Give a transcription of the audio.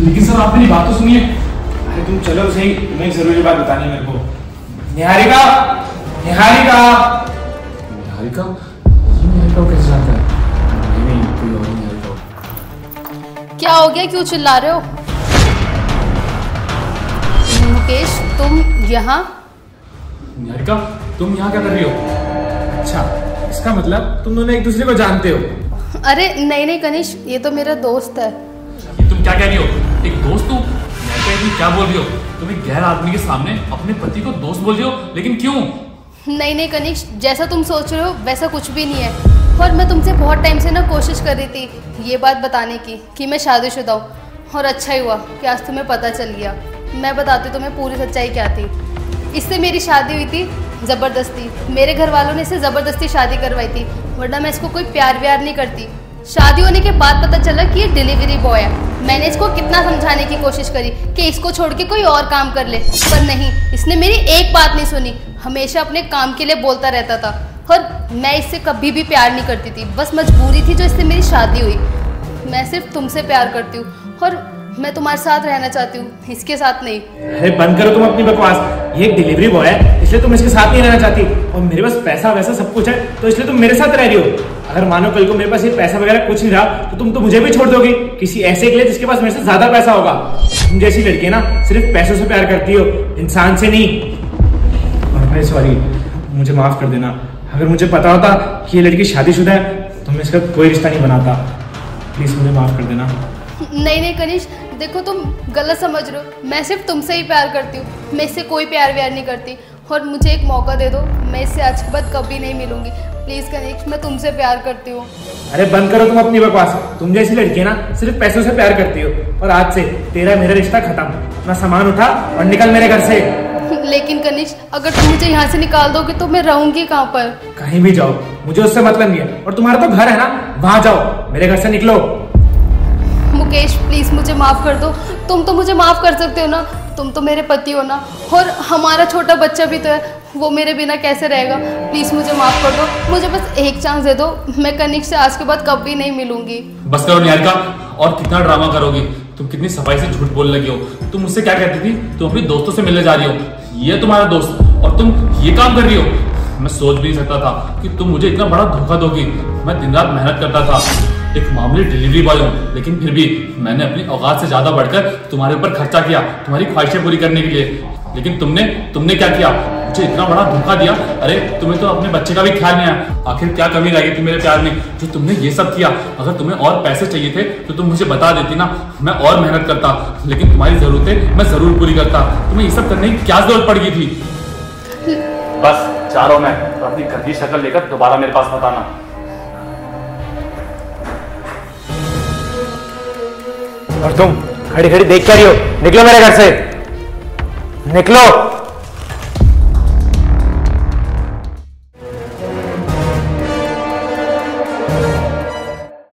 लेकिन सर आप मेरी बात तो सुनिए। अरे तुम चलो सही। तुम्हें एक ज़रूरी बात बतानी है मेरे को। निहारिका निहारिका। निहारिका? ये निहारिका कैसे जानता है? नहीं नहीं कोई और निहारिका। क्या हो गया? क्यों चिल्ला रहे हो? मुकेश तुम यहाँ? निहारिका तुम यहाँ क्या कर रही हो? अच्छा इसका मतलब तुम दोनों एक दूसरे को जानते हो। अरे नहीं नहीं कनिश ये तो मेरा दोस्त है। क्या कह रही हो? एक दोस्त तू मैं कह रही क्या बोल रही हो? तुम एक गैर आदमी के सामने अपने पति को दोस्त बोल रही हो, लेकिन क्यों? नहीं नहीं कनिश जैसा तुम सोच रहे हो, वैसा कुछ भी नहीं है। और मैं तुमसे बहुत टाइम से ना कोशिश कर रही थी ये बात बताने की, कि मैं शादीशुदा हूँ। और अच्छा ही हुआ कि आज तुम्हें पता चल गया। मैं बताती तुम्हें पूरी सच्चाई क्या थी। इससे मेरी शादी हुई थी ज़बरदस्ती। मेरे घर वालों ने इसे ज़बरदस्ती शादी करवाई थी, वरना मैं इसको कोई प्यार व्यार नहीं करती। शादी होने के बाद पता चला कि ये डिलीवरी बॉय है। मैंने इसको कितना समझाने की कोशिश करी कि इसको छोड़ के कोई और काम कर ले। पर नहीं, इसने मेरी एक बात नहीं सुनी। हमेशा अपने काम के लिए बोलता रहता था। और मैं इससे कभी भी प्यार नहीं करती थी। बस मजबूरी थी जो इससे मेरी शादी हुई। मैं सिर्फ़ तुमसे प्यार करती हूँ। और मैं तुम्हारे साथ रहना चाहती हूँ। इसके साथ नहीं। अरे, बंद करो तुम अपनी बकवास। ये एक डिलीवरी बॉय है, इसलिए तुम इसके साथ नहीं रहना चाहती। और मेरे पास पैसा वैसा सब कुछ है तो इसलिए तुम मेरे साथ रह रही हो। अगर मानो कल को मेरे पास ये पैसा वगैरह कुछ नहीं रहा तो तुम तो मुझे भी छोड़ दोगी। किसी ऐसे के लिए जिसके पास मेरे से ज़्यादा पैसा होगा। तुम जैसी लड़की है ना, सिर्फ़ पैसों से प्यार करती हो, इंसान से नहीं। और भाई सॉरी मुझे माफ़ कर देना। अगर मुझे पता होता कि ये लड़की शादीशुदा है तो मैं इसका कोई रिश्ता नहीं बनाता। प्लीज़ मुझे माफ़ कर देना। नहीं नहीं कनिष देखो तुम गलत समझ रहे हो। मैं सिर्फ़ तुमसे ही प्यार करती हूँ। मैं इससे कोई प्यार व्यार नहीं करती। और मुझे एक मौका दे दो, मैं इससे आज के बाद कभी नहीं मिलूँगी। प्लीज़ कनिष मैं तुमसे प्यार करती हूँ। अरे बंद करो तुम अपनी बकवास। तुम जैसी लड़की ना सिर्फ़ पैसों से प्यार करती हो। और आज से तेरा मेरा रिश्ता खत्म। अपना सामान उठा और निकल मेरे घर से। लेकिन कनिष अगर तुम मुझे यहाँ से निकाल दोगे तो मैं रहूँगी कहाँ पर? कहीं भी जाओ। मुझे उससे मतलब नहीं है। और तुम्हारा तो घर है ना वहाँ जाओ। मेरे घर से निकलो। मुकेश प्लीज़ मुझे माफ़ कर दो। तुम तो मुझे माफ़ कर सकते हो ना। तुम तो मेरे पति हो ना। और हमारा छोटा बच्चा भी तो है। वो मेरे बिना कैसे रहेगा? प्लीज़ मुझे माफ़ कर दो। मुझे बस एक चांस दे दो। मैं कनिक से आज के बाद कभी नहीं मिलूँगी। बस करो निहारिका, और कितना ड्रामा करोगी? तुम कितनी सफ़ाई से झूठ बोलने लगी हो। तुम मुझसे क्या कहती थी? तुम अपने दोस्तों से मिलने जा रही हो। ये तुम्हारा दोस्त, और तुम ये काम कर रही हो। मैं सोच भी नहीं सकता था कि तुम मुझे इतना बड़ा धोखा दोगी। मैं दिन रात मेहनत करता था। एक मामूली डिलीवरी बॉय हूँ, लेकिन फिर भी मैंने अपनी औकात से ज़्यादा बढ़कर तुम्हारे ऊपर खर्चा किया, तुम्हारी ख्वाहिशें पूरी करने के लिए। लेकिन तुमने तुमने क्या किया? मुझे इतना बड़ा धोखा दिया। अरे तुम्हें तो अपने बच्चे का भी ख्याल नहीं आया। आखिर क्या कमी रह गई थी मेरे प्यार में? जो तुमने ये सब किया अगर तुम्हें और पैसे चाहिए थे तो तुम मुझे बता देती ना। मैं और मेहनत करता लेकिन तुम्हारी जरूरतें मैं ज़रूर पूरी करता। तुम्हें ये सब करने की क्या ज़रूरत पड़ गई थी? बस हूँ मैं। और अपनी गंदी शक्ल लेकर दोबारा मेरे पास मत आना। और तुम खड़ी खड़ी देख क्या रही हो? निकलो मेरे घर से। निकलो।